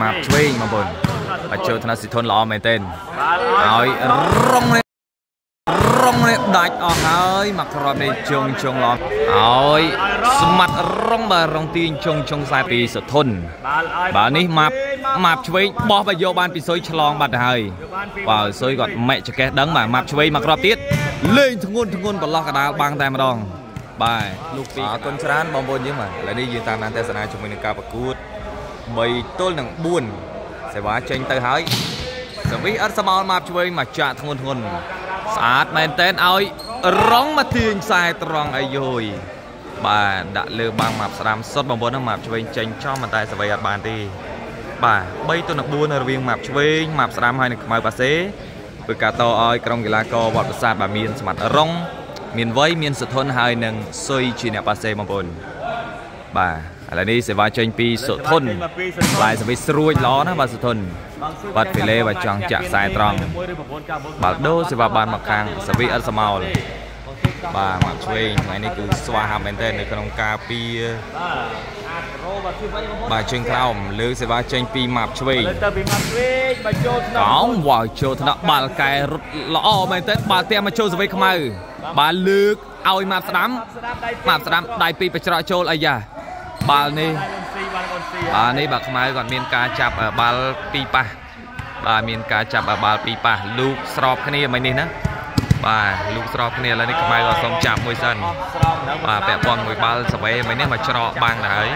ម៉ាប់ឆ្វេងបងប្អូនបញ្ចូលថ្នាក់សិធុនល្អមែនទែនហើយរុងនេះរុងនេះដាច់អស់ហើយមកក្របនេះជងជងល្អហើយស្មាត់រុងបាទរុងទាញជងជងខ្សែពីសុធុនបាទនេះម៉ាប់ម៉ាប់ឆ្វេងបោះបាទយកបានពីសុយឆ្លងបាត់ទៅហើយបាទសុយគាត់ម៉ែកចកេះដឹងបាទម៉ាប់ឆ្វេងមកក្របទៀតលេងធ្ងន់ធ្ងន់ប្រឡោះកដាលបាំងតែម្ដងបាទលោកពីអរគុណច្រើនបងប្អូនយើងបាទឥឡូវនេះយើងតាមដានទស្សនាជាមួយនឹងការប្រកួត 3ទល់នឹង4សេវាចេញទៅហើយសវិអត់សមោលមកឆ្វេងមកចាក់ធ្ងន់ធ្ងន់ស្អាតមែនតែនឲ្យរងមកទាញខ្សែត្រង់អាយុយបាទដាក់លើបាំងម៉ាប់ស្ដាំសុតបងប្អូនហ្នឹងម៉ាប់ឆ្វេងចេញចំប៉ុន្តែសវិអត់បានទេបាទ3ទល់នឹង4នៅរវាងម៉ាប់ឆ្វេងម៉ាប់ស្ដាំហើយនឹងខ្មៅប៉ាសេធ្វើការតឲ្យក្រុមកីឡាករវត្តប្រាសាទបាទមានសមត្ថរង មានវ័យមានសុធនហើយនឹងសុយជាអ្នកប៉ាសេបងប្អូនបាទ ឥឡូវនេះសេវាចេញពីសុធនបាទសេវាស្រួចល្អណាបាទសុធនបាត់ពីលេបាទចង់ចាក់ខ្សែត្រង់បាល់ដូសេវាបានមកខាងសេវាអត់សមោលបាទមកឆ្វេងថ្ងៃនេះគឺស្វាហាប់មែនទែននៅក្នុងការពីបាទជើងក្រោមលើសេវាចេញពីម៉ាប់ឆ្វេងទៅពីម៉ាប់ឆ្វេងមកចូលថ្នាក់កោងវ៉ាចូលថ្នាក់បាល់កែរត់ល្អមែនទែនបាល់ទះមកចូលសេវាខ្មៅបាទលើកឲ្យម៉ាប់ស្ដាំម៉ាប់ស្ដាំដៃពីបច្រកចូលអាយ៉ា បាល់នេះបាទនេះបាទខ្មៅគាត់មានការចាប់បាល់ពីប៉ះបាទមានការចាប់បាល់ពីប៉ះលូកស្របគ្នាមិននេះណាបាទលូកស្របគ្នាឥឡូវនេះខ្មៅក៏សុំចាប់មួយសិនបាទពាក់ព័ន្ធមួយបាល់សវេមិននេះមកច្រកបាំងទៅហើយ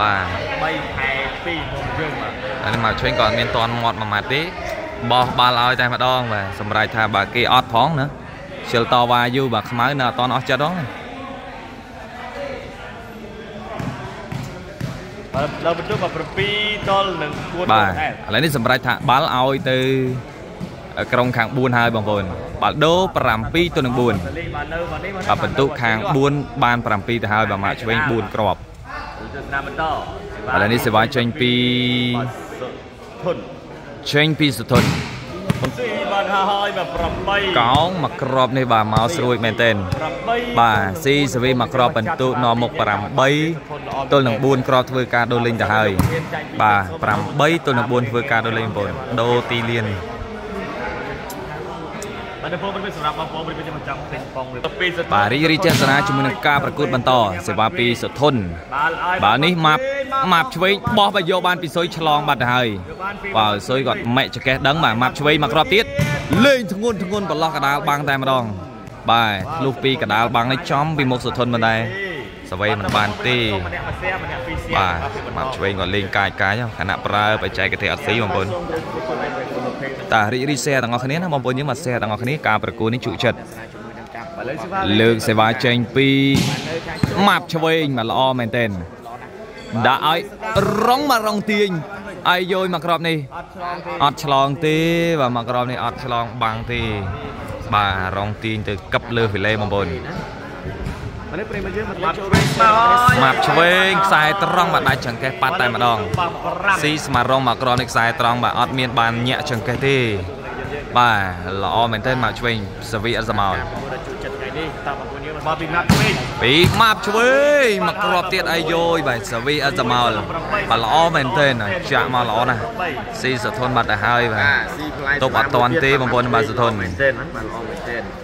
បាទ3ខែ2មុនយើងបាទហើយនេះមកឆ្វេងក៏អត់មានតន់មាត់មួយម៉ាត់ទេបោះបាល់ឲ្យតែម្ដងបាទសម្រាប់ថាបើគេអត់ផងណាជិលតវ៉ាយូបាទខ្មៅនៅអត់តន់អស់ចិត្តផងបាទ ដល់បន្ទុកមក7ដុលនឹង4បាទឥឡូវនេះសម្រាប់ថាបាល់ឲ្យទៅក្រុងខាង4ហើយបងប្អូនបាល់ដូ7ទៅនឹង4បាទបន្ទុកខាង4បាន7ទៅហើយបាទម៉ាក់ឆ្វេង4គ្រាប់តាមបន្តឥឡូវនេះសេវាចេញពីធុនចេញពីសុធនស៊ី បានហើយមក8កោងមកក្របនេះបាទមកស្រួយមែនទែនបាទស៊ីសវីមកក្របបន្ទុកនាំមុខ8ទល់នឹង4ក្របធ្វើការដូរលេងទៅហើយបាទ8ទល់នឹង4ធ្វើការដូរលេងបងដូរទីលាន បាទបងប្អូនសម្រាប់បងប្អូនប្រិយមិត្តចង់ទិញបងពីបាទរីរីទេសនាជាមួយនឹងការប្រកួតបន្តសេវាពីសុធនបាទនេះម៉ាប់ម៉ាប់ឆ្វេងបោះបាយយកបានពីសុយឆ្លងបាត់ទៅហើយបាទសុយគាត់ម៉ែកចកេះដឹងបាទម៉ាប់ឆ្វេងមកគ្រាប់ទៀតលេងធ្ងន់ធ្ងន់ប្រឡោះកដាលបាំងតែម្ដងបាទលុះពីកដាលបាំងនេះចំពីមុខសុធនមិនដែរសវ័យមិនបានទេបាទមកឆ្វេងក៏លេងកាយកាយខណៈប្រើបច្ចេកទេសអត់ស៊ីបងប្អូន តារីករីសែទាំងអស់គ្នាណាបងប្អូនយើងមកសែទាំងអស់គ្នាការប្រគួតនេះជក់ចិត្តលើកសេវាចេញពីម៉ាប់ឆ្វេងមកល្អមែនទែនដាក់ឲ្យរងមករងទាញអាយយយមកក្របនេះអត់ឆ្លងទេបាទមកក្របនេះអត់ឆ្លងបាំងទេបាទរងទាញទៅកឹបលើហ្វីលេបងប្អូន នេះប្រិមយើងមកចូលម៉ាប់ឆ្វេងខ្សែត្រង់បាទដាច់ចង្កេះប៉ាត់តែម្ដងស៊ីស្មារងមកក្រនេះខ្សែត្រង់បាទអត់មានបានញាក់ចង្កេះទេបាទល្អមែនទែនម៉ាប់ឆ្វេងសវីអត់សមោលមកពីម៉ាប់ឆ្វេងពីម៉ាប់ឆ្វេងមកគ្រាប់ទៀតអីយយបាទសវីអត់សមោលបាទល្អមែនទែនចាក់មកល្អណាស់ស៊ីសធនបាត់ទៅហើយបាទទុកអត់តាន់ទេបងប្អូនបាទសធនមែនទែនបាទល្អមែនទែន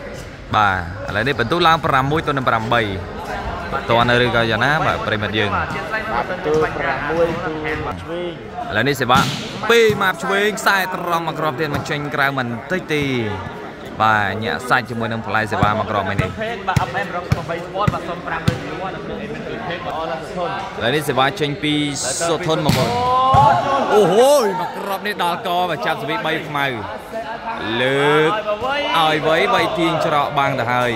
បាទឥឡូវនេះបន្ទូឡើង6ទៅនឹង8តើនៅឬក៏យ៉ាងណាបាទប្រិមិត្តយើងបន្ទូ6ទូមកឆ្វេងឥឡូវនេះសេវា2ម៉ាប់ឆ្វេងខ្សែត្រង់មកក្របទៀតមកចេញក្រៅមិនតិចទេបាទញាក់សាច់ជាមួយនឹងផ្លែសេវាមកក្របមិញនេះបាទអប់អែមរក8 sport បាទសុំ500លាននៅក្នុងអេមិនគឺភេកបាទអរសុនឥឡូវនេះសេវាចេញពីសុធនមកបងអូហូយមកក្របនេះដល់កបាទចាប់សវិ3ខ្មៅ លើកឲ្យវៃវៃទាញច្រកបាំងទៅហើយ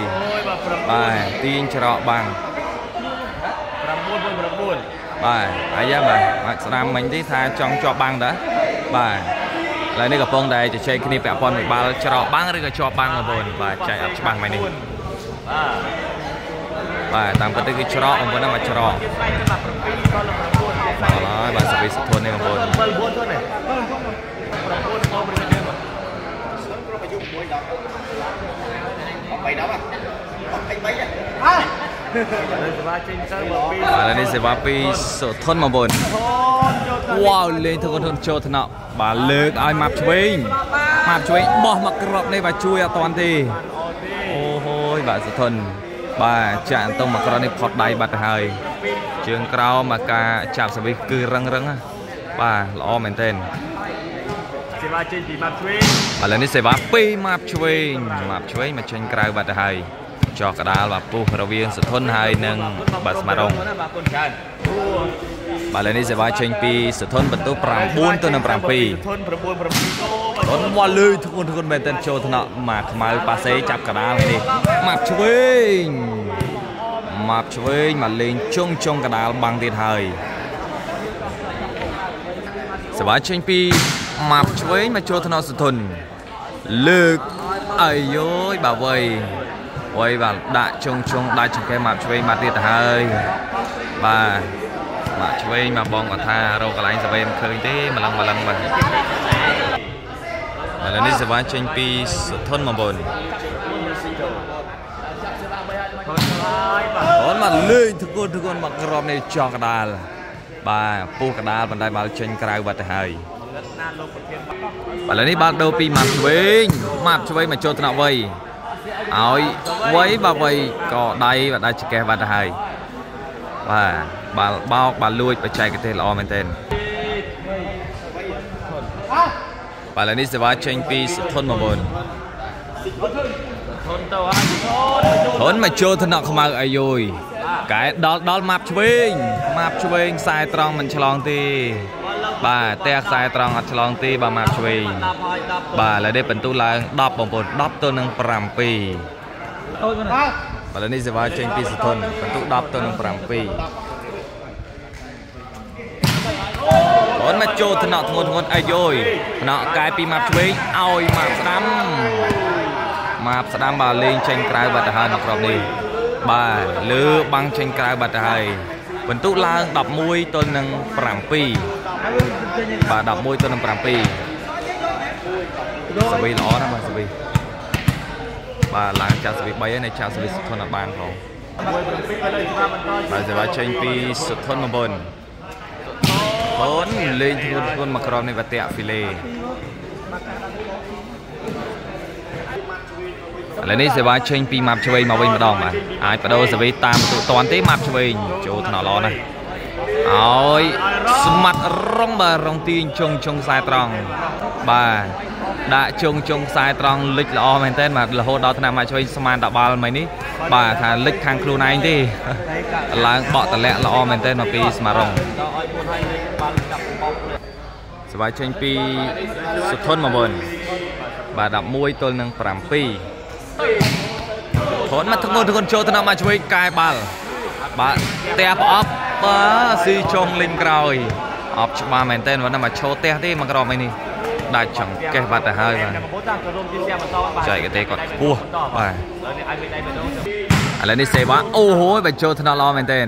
បាទទាញច្រកបាំង9.9បាទអាយ៉ាបាទអាចស្ដាំមិញទេថាចង់ជាប់បាំងតើបាទឥឡូវនេះកំពុងតែជជែកគ្នាពាក់ព័ន្ធមួយបាល់ច្រកបាំងឬក៏ជាប់បាំងបងប្អូនបាទចែកអត់ច្បាស់មិញនេះបាទបាទតាមពិតទៅគឺច្រកបងប្អូនមកច្រកបាទហើយបាទសវិសធននេះបងប្អូន9ធន 10ដែរ23ដែរអើសេវាចេញទៅបើ2ឥឡូវនេះសេវា2សុធនបងប្អូនវ៉ាវលេងធនធនចូលថ្នាក់បាទលើកឲ្យម៉ាប់ឆ្វេងម៉ាប់ឆ្វេងបោះមកក្របនេះបាទជួយអត់តាន់ទេអូហូយបាទសុធនបាទចាក់អន្ទងមកក្រោនេះផុតដៃបាត់ទៅហើយជើងក្រោមមកការចាប់សវិសគឺរឹងរឹងបាទល្អមែនទែន វាចេញពីម៉ាត់ឆ្វេងឥឡូវនេះសេវាពីម៉ាប់ឆ្វេងម៉ាប់ឆ្វេងមកចេញក្រៅបាត់ទៅហើយចោះកដាលបាទពុះរវាងសុធនហើយនិងបាទស្មារងបាទគុណច្រើនបាទឥឡូវនេះសេវាចេញពីសុធនបន្ទុ9ទៅនឹង7ធន9 7គោរនវ៉ាលឺធ្ងន់ធ្ងន់មែនតើចូលថ្នាក់មកខ្មៅប៉ាសេចាប់កដាលនេះម៉ាប់ឆ្វេងម៉ាប់ឆ្វេងមកលេងជុងជុងកដាលបាំងទៀតហើយសេវាចេញពី ម៉ាប់ឆ្វេងមកចូលថ្នាក់សុធនលើកអាយយបាទវៃវៃបាទដាក់ជុងជុងដាច់ចង្កេះម៉ាប់ឆ្វេងមកទៀតទៅហើយបាទម៉ាក់ឆ្វេងមកបងគាត់ថារកកន្លែងសវេមិនឃើញទេម្លឹងម្លឹងបាទឥឡូវនេះសេវាចេញពីសុធនមកបុនធនហើយបាទអូនមកលេងធ្ងន់ធ្ងន់មកក្របនេះចោះកដាលបាទពុះកដាលបណ្ដៃបាល់ចេញក្រៅបាត់ទៅហើយ ណាលោកប្រធានបាទឥឡូវនេះបាល់ដូរពីម៉ាប់ឆ្វេងម៉ាប់ឆ្វេងមកចូលថ្នាក់វៃឲ្យវៃបាទវៃក៏ដៃបាទដៃចង្កេះបាត់ទៅហើយបាទបាល់បោកបាល់លួចបច្ចេកទេសល្អមែនទែនបាទឥឡូវនេះសេវាចេញពីសុធនមកបុនធនទៅហើយធនហ៊ុនមកចូលថ្នាក់ខ្មៅអាយុយកែដល់ដល់ម៉ាប់ឆ្វេងម៉ាប់ឆ្វេងខ្សែត្រង់មិនឆ្លងទេ បាទតែខ្សែត្រង់អត់ឆ្លងទេបាទម៉ាប់ឆ្វេង10ហើយ10បាទឥឡូវនេះបន្ទូឡើង10បងប្អូន10ទៅនឹង7អូយបងបាទឥឡូវនេះសេវាចេញពីសធនបន្ទូ10ទៅនឹង7អូនមកចូលថ្នាក់ធ្ងន់ធ្ងន់អាយុយថ្នាក់កែពីម៉ាប់ឆ្វេងឲ្យម៉ាប់ស្ដាំម៉ាប់ស្ដាំបាទលេងចេញក្រៅបាត់ទៅហើយមកក្របនេះបាទលើបាំងចេញក្រៅបាត់ទៅហើយបន្ទុកឡើង11ទល់នឹង7 បាទ11ទល់នឹង7សវីល្អណាស់បាទសវីបាទឡើងចាក់សវី3ហើយនៅចាក់សវីសុធនអត់បានផងមួយ7ទៅលើច្បាប់បន្តបាទសេវាចេញពីសុធនមកបុនបុនលេងធ្ងន់ធ្ងន់មកក្រមនេះវតៈហ្វីលេឥឡូវនេះសេវាចេញពីម៉ាប់ឆ្វេងមកវិញម្ដងបាទអាចបដូរសេវីតាមទូតាន់ទេម៉ាប់ឆ្វេងចូលថ្នាក់ល្អណាស់ ឲ្យស្មាត់រងបាទរងទាញជុងជុងខ្សែត្រង់បាទដាក់ជុងជុងខ្សែត្រង់លិចល្អមែនតើបាទរហូតដល់ថ្នាក់ម៉ាប់ឆ្វេងស្មានតបាល់មិញនេះបាទថាលិចខាងខ្លួនឯងទេឡើងបកតលាក់ល្អមែនទែនមកពីស្មារងដល់ឲ្យ4ហើយបាល់ចាប់បោកសវាចេញពីសុធនមកមុនបាទ11ទល់នឹង7ធនមកធ្ងន់ធ្ងន់ចូលទៅដល់មកឆ្វេងកែបាល់បាទផ្ទះប្រអប់ បាទស៊ីចុងលេងក្រោយអប់ច្បាស់មែនទែនគាត់មកឈោផ្ទះទេមកក្រមឯនេះដាច់ចង្កេះបាត់ទៅហើយបាទតែមកតាក៏រួមជាស្ទះបន្តបាទចែកទេគាត់ខ្ពស់បាទហើយនេះឲ្យមេដៃម្ដងឥឡូវនេះសេវាអូហូយបើចូលថ្នាក់ល្អមែនទែន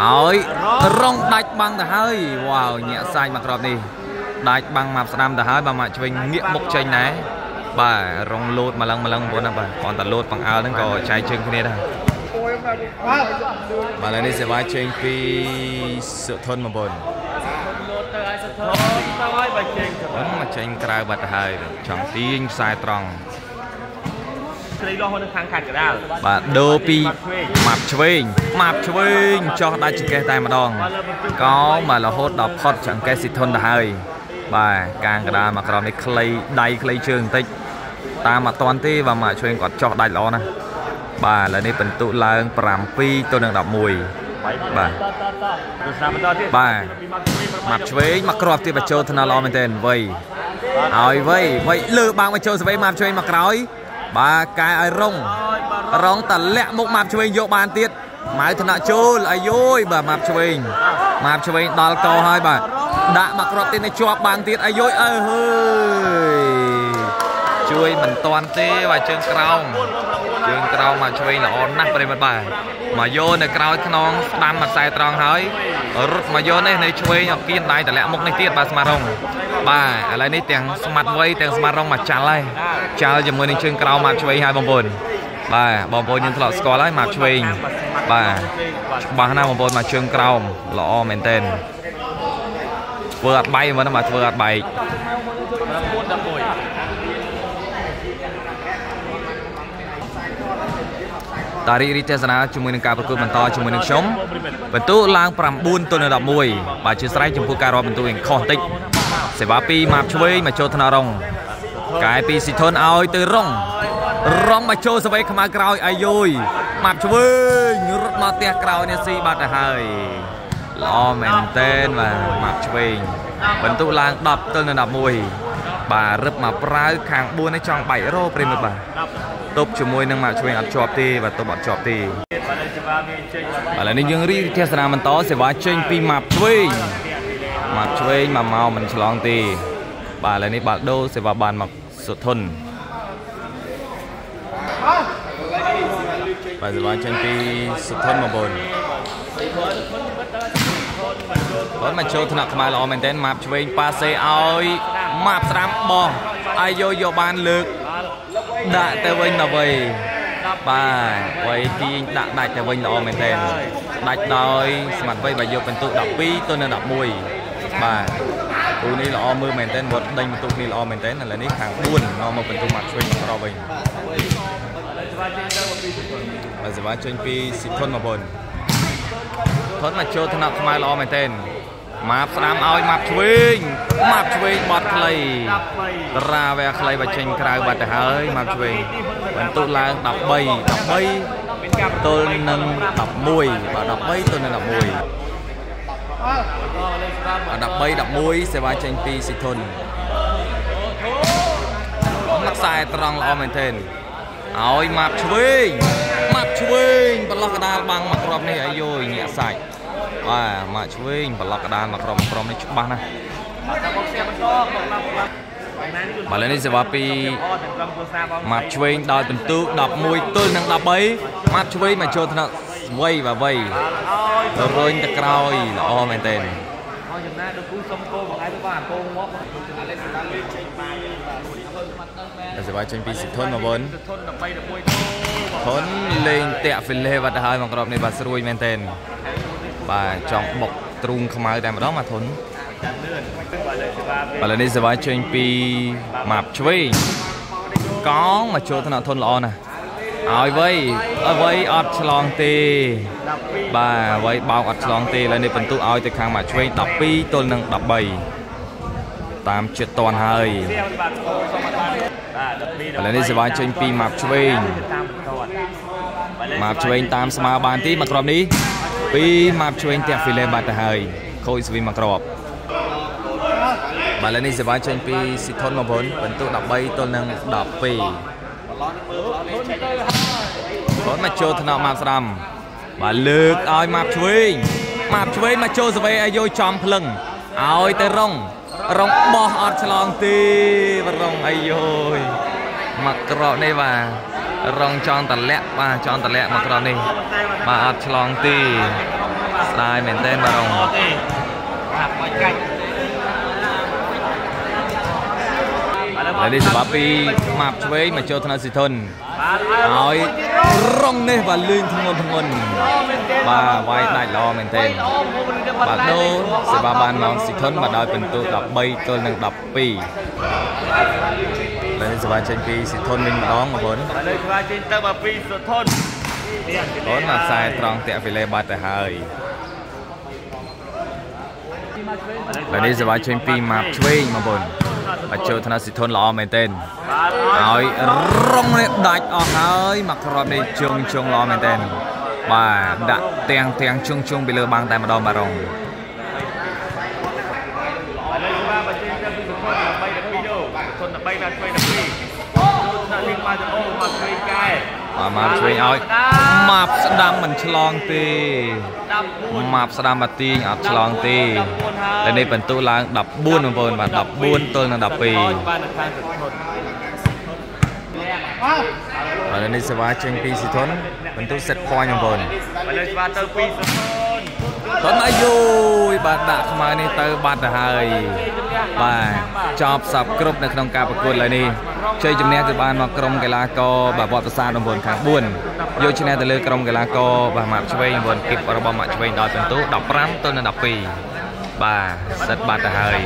ឲ្យរងដាច់បាំងទៅហើយវ៉ាវញាក់សាច់មកក្របនេះដាច់បាំងមកស្ដាំទៅហើយបើមកឆ្វេងងាកមុខចេញដែរបាទរងលោតម្លឹងម្លឹងបងប្អូនណាបាទគ្រាន់តែលោតបង្អើលហ្នឹងក៏ចែកជើងគ្នាដែរ បាទឥឡូវនេះសេវាចេញពីសុធនមកបងលោតទៅឲ្យសុទ្ធទៅឲ្យបើចេញទៅអូមកចេញក្រៅបាត់ទៅហើយចង់ទាញខ្សែត្រង់ស្រីលោះនៅខាងខាងកដាលបាទដូរពីម៉ាប់ឆ្វេងម៉ាប់ឆ្វេងចោះដាច់ចង្កេះតែម្ដងកោមករហូតដល់ផុតចង្កេះស៊ីធុនទៅហើយបាទកាងកដាលមកក្រោមនេះខ្លីដៃខ្លីជើងបន្តិចតាមអត់តាន់ទេបាទម៉ាប់ឆ្វេងគាត់ចោះដាច់ល្អណាស់ បាទឥឡូវនេះបន្ទុឡើង7ទៅនឹង11បាទទស្សនាបន្តទៀតបាទម៉ាប់ឆ្វេងមកគ្រាប់ទៀតបញ្ចូលថ្នាក់ល្អមែនទែនវៃឲ្យវៃវៃលើបាំងបញ្ចូលស្វេម៉ាប់ឆ្វេងមកក្រោយ បាទកែឲ្យរងរងតលាក់មុខម៉ាប់ឆ្វេងយកបានទៀតម៉ៅថ្នាក់ចូលអាយយបាទម៉ាប់ឆ្វេងម៉ាប់ឆ្វេងដល់កហើយបាទដាក់មកគ្រាប់ទៀតនេះជាប់បាំងទៀតអាយយអើហើយជួយមិនតាន់ទេបាទជើងក្រោម ជើងក្រោមមកឆ្វេងល្អណាស់ប្រិមត្តបាទមកយកនៅក្រោយខ្នងស្ដាំមកខ្សែត្រង់ហើយរត់មកយកនេះនៅឆ្វេងអគៀនដៃតលាក់មុខនេះទៀតបាទស្មារងបាទឥឡូវនេះទាំងស្មាត់វៃទាំងស្មារងមកចាល់ហើយចាល់ជាមួយនឹងជើងក្រោមមកឆ្វេងហើយបងប្អូនបាទបងប្អូនយើងធ្លាប់ស្គាល់ហើយម៉ាប់ឆ្វេងបាទច្បាស់ណាស់បងប្អូនមកជើងក្រោមល្អមែនតើធ្វើអត់បែកមើលមកធ្វើអត់បែក9 11តារីរីទេសនាជាមួយនឹងការប្រកួតបន្តជាមួយនឹងខ្ញុំបន្ទូឡើង9ទល់នឹង11បាទជាស្រ័យចំពោះការរាប់បន្ទូឯងខុសបន្តិចសេវា2ម៉ាប់ឆ្វេងមកចូលថ្នាក់រងកែពីស៊ីធុនឲ្យទៅរងរងមកចូលសវ័យខ្មៅក្រោយអាយុយម៉ាប់ឆ្វេងរត់មកផ្ទះក្រោយនេះស៊ីបាត់ទៅហើយល្អមែនតែនបាទម៉ាប់ឆ្វេងបន្ទូឡើង10ទល់នឹង11បាទរឹបមកប្រាវខាង4នេះចង់បែករោប្រិមិត្តបាទ ទប់ជាមួយនឹងម៉ាក់ឆ្វេងអត់ជាប់ទេបាទទប់អត់ជាប់ទេបាទសេវាមានចេញបាទឥឡូវនេះយើងរីកទេសនាបន្តសេវាចេញពីម៉ាប់ឆ្វេងម៉ាប់ឆ្វេងមកមកមិនឆ្លងទេ បាទឥឡូវនេះបាល់ដូរសេវាបានមកសុធុនបាទសេវាចេញពីសុធុនមកបនបងមកចូលថ្នាក់ខ្មែរល្អមែនទែនម៉ាប់ឆ្វេងប៉ាសេឲ្យម៉ាប់ស្រាំបោះអាយយកយកបានលើក ដាក់ទៅវិញដល់វៃបាទវ័យទាញដាក់ដាច់ទៅវិញល្អមែនទែនដាច់ដោយស្មាត់វ័យបើយកបន្ទុក12ទៅនៅ11បាទគូនេះល្អមើលមែនទែនវត្តដេញបន្ទុកនេះល្អមែនទែនឥឡូវនេះខាង4នាំមកបន្ទុកមកឆ្វេងមកក្រោបវិញបាទសេវាចេញពីស៊ីធុនមកបុនធុនមកចូលថ្នាក់ខ្មែរល្អមែនទែន ម៉ាប់ស្ដាំឲ្យម៉ាប់ឆ្វេងម៉ាប់ឆ្វេងបត់ខ្លីតារាវែខ្លីបើចេញក្រៅបាត់ទៅហើយមកឆ្វេងបន្ទុកឡើង13 13ទល់នឹង11បាទ13ទល់នឹង11បាទ13 11សេវាចេញពីស៊ីធុនមកខ្សែត្រង់ល្អមែនទែនឲ្យម៉ាប់ឆ្វេងម៉ាប់ឆ្វេងប្រឡោះកដាលបាំងមកគ្រាប់នេះអាយុយញាក់សាច់ បាទម៉ាប់ឆ្វេងប្រឡោះកដាលមកគ្រាប់មកគ្រាប់នេះច្បាស់ណាស់បាទមកសៀបន្តមកឡើងឡើងបងណានយូរបាទឥឡូវនេះសេវាពីអត់ទាំងក្រុមគ្រួសារបងម៉ាប់ឆ្វេងដោយបន្ទុក11ទល់នឹង13ម៉ាប់ឆ្វេងមកចូលថ្នាក់វ័យបាទវ័យឲ្យរុញទៅក្រោយល្អមែនទែនឲ្យចំណាយដល់គូសុំគោបងឯងទៅបងអាគោមកអាលេសដាលេចេញបានតែសេវាចេញពីសិទ្ធុនមកវិញទៅធន់ដើម្បី11គោធនលេងតាក់ហ្វីលេបាត់ទៅហើយមកក្របនេះបាទស្រួយមែនទែន បាទចង់បុកទ្រូងខ្មៅតែម្ដងមកធនចាំលឿនបាទលេសេវាបាទឥឡូវនេះសេវាចេញពីម៉ាប់ឆ្វេងកងមកចូលថ្នាក់ធនល្អណាស់ឲ្យវ័យឲ្យវ័យអត់ឆ្លងទេ12បាទអ្វីបោកអត់ឆ្លងទេឥឡូវនេះបន្ទុកឲ្យទៅខាងមកឆ្វេង12ទល់នឹង13តាមចិត្តតន់ហើយសៀវបាទគោសុំអត់បានបាទ12ឥឡូវនេះសេវាចេញពីម៉ាប់ឆ្វេងតាមបន្តបាទលេម៉ាប់ឆ្វេងតាមស្មើបានទីមកគ្រាប់នេះ ពីម៉ាប់ឆ្វេងតាក់ហ្វីលេបាត់ទៅហើយខូចស្វីមកគ្រាប់បាទឥឡូវនេះសេវាចេញពីស៊ីធុនមកបុនបន្ទុក13ទល់នឹង12គាត់មកចូលថ្នាក់ម៉ាប់ស្ដាំបាទលើកឲ្យម៉ាប់ឆ្វេងម៉ាប់ឆ្វេងមកចូលសវេឲ្យយកចំភ្លឹងឲ្យទៅរងរងបោះអត់ឆ្លងទេបរងអាយយមកក្រកនេះបាទ រងចង់តលាក់បាទចង់តលាក់មកក្រកនេះបាទអត់ឆ្លងទេស្ដាយមែនតើបាទរងទេបាទបាច់កាច់ហើយនេះសម្រាប់ពីម៉ាប់ឆ្វេងមកចូលថ្នាក់ស៊ីធុនបាទឲ្យហើយរងនេះបាទលឿនធ្ងន់ធ្ងន់បាទវាយដាច់ល្អមែនទែនបាទដូរសេវាបានមកស៊ីធុនមកដោយពិន្ទុ13ទល់នឹង12 ហើយនេះសេវាចេញពីស៊ីធុនវិញម្ដងបងប្អូនឥឡូវស្វាចេញទៅមកពីសុធននេះបងប្អូនមកខ្សែត្រង់តាក់ហ្វីលេបាត់ទៅហើយហើយនេះសេវាចេញពីម៉ាប់ឆ្វេងបងប្អូនមកចូលថ្នាក់ស៊ីធុនល្អមែនទែនបាទឲ្យហើយរងនេះដាច់អស់ហើយមកគ្រាប់នេះជុងជុងល្អមែនតើបាទដាក់ទាំងទាំងជុងជុងពីលើបាំងតែម្ដងបាទរង ម៉ាប់ជួយឲ្យម៉ាប់ស្ដាំមិនឆ្លងទេម៉ាប់ស្ដាំមកទាញអត់ឆ្លងទេតែនេះបន្ទុឡើង14បងប្អូនបាទ14ទល់នឹង12បាទនេះសេវាចេញពីស៊ីធុនបន្ទុសិត point បងប្អូនបើលើស្វាទៅ2 គាត់អាយូយបាទដាក់ខ្មៅនេះទៅបាត់ទៅហើយបាទចប់សពគ្រប់នៅក្នុងការប្រកួតឡើយនេះជ័យជំនះគឺបានមកក្រុមកីឡាករបាទវត្តសាស្ត្រដំបូងខាង4យកឈ្នះទៅលើក្រុមកីឡាករបាទម៉ាក់ឆ្វេងវនគីបរបស់ម៉ាក់ឆ្វេងដល់ពិន្ទុ15ទល់នឹង12បាទសិតបាត់ទៅហើយ